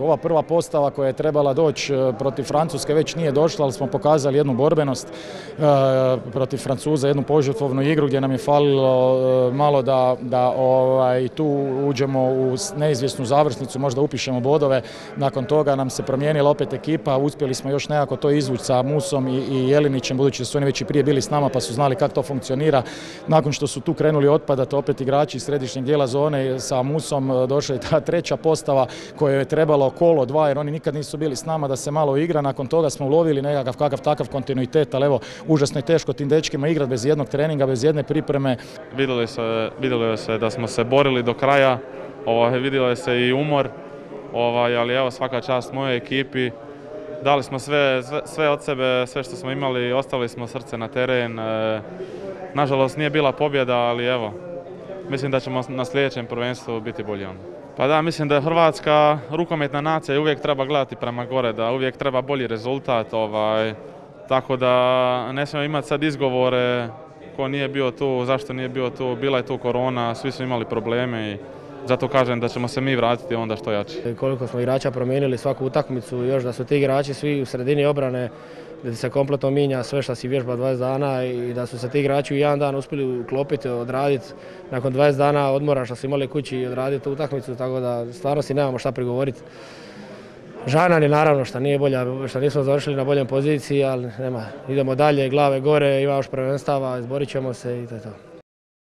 Ova prva postava koja je trebala doći e, protiv Francuske već nije došla, ali smo pokazali jednu borbenost e, protiv Francuza, jednu požrtvovnu igru gdje nam je falilo e, malo da, da ovaj, tu uđemo u neizvjesnu završnicu, možda upišemo bodove. Nakon toga nam se promijenila opet ekipa, uspjeli smo još nekako to izvući sa Musom i, i Jelinićem, budući da su oni već i prije bili s nama pa su znali kako to funkcionira. Nakon što su tu krenuli otpadati opet igrači iz središnjeg dijela zone sa Musom došla je ta treća postava koja je trebalo kolo dva jer oni nikad nisu bili s nama da se malo igra. Nakon toga smo ulovili nekakav kakav takav kontinuitet, ali evo užasno je teško tim dečkima igrati bez jednog treninga, bez jedne pripreme. Vidjeli se, vidjeli se da smo se borili do kraja, ovaj, vidjelo se i umor, ovaj, ali evo svaka čast moje ekipi. Dali smo sve, sve, od sebe, sve što smo imali, ostali smo srce na teren. E, nažalost nije bila pobjeda, ali evo, mislim da ćemo na sljedećem prvenstvu biti bolji onda. Pa da, mislim da je Hrvatska rukometna nacija i uvijek treba gledati prema gore, da uvijek treba bolji rezultat, ovaj, tako da ne smijemo imati sad izgovore ko nije bio tu, zašto nije bio tu, bila je tu korona, svi su imali probleme i zato kažem da ćemo se mi vratiti onda što jači. Koliko smo igrača promijenili svaku utakmicu, još da su ti igrači svi u sredini obrane, da se kompletno minja sve što si vježba 20 dana i da su se ti igrači u jedan dan uspjeli uklopiti, odraditi nakon 20 dana odmora što su imali kući i odraditi utakmicu, tako da stvarno si nemamo šta prigovoriti. Žana je naravno što nije bolja, što nismo završili na boljem poziciji, ali nema, idemo dalje, glave gore, ima još prvenstava, izborit ćemo se i to je to.